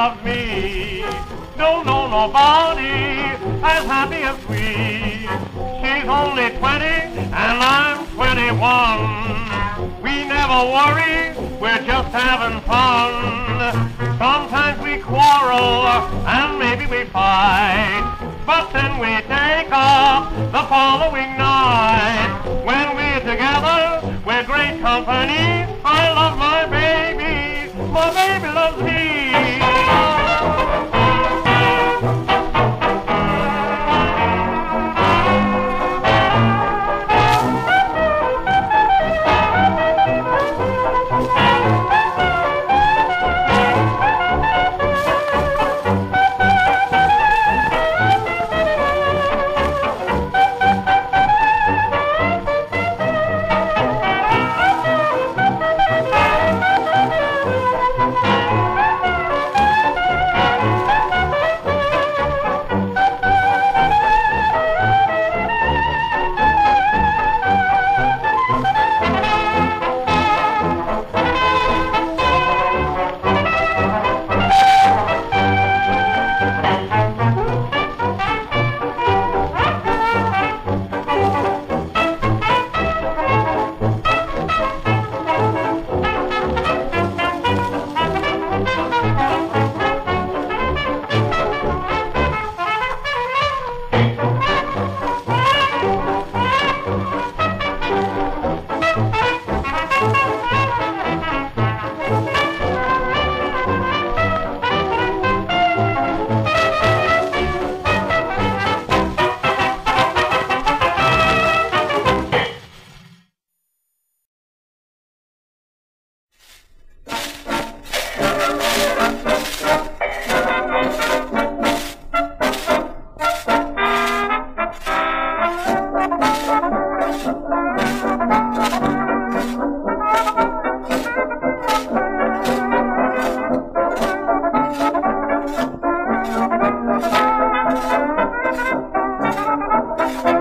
loves me. Don't know nobody as happy as we. She's only 20 and I'm 21. We never worry, we're just having fun. Sometimes we quarrel and maybe we fight. But then we take up the following night. When we're together, we're great company. Bye.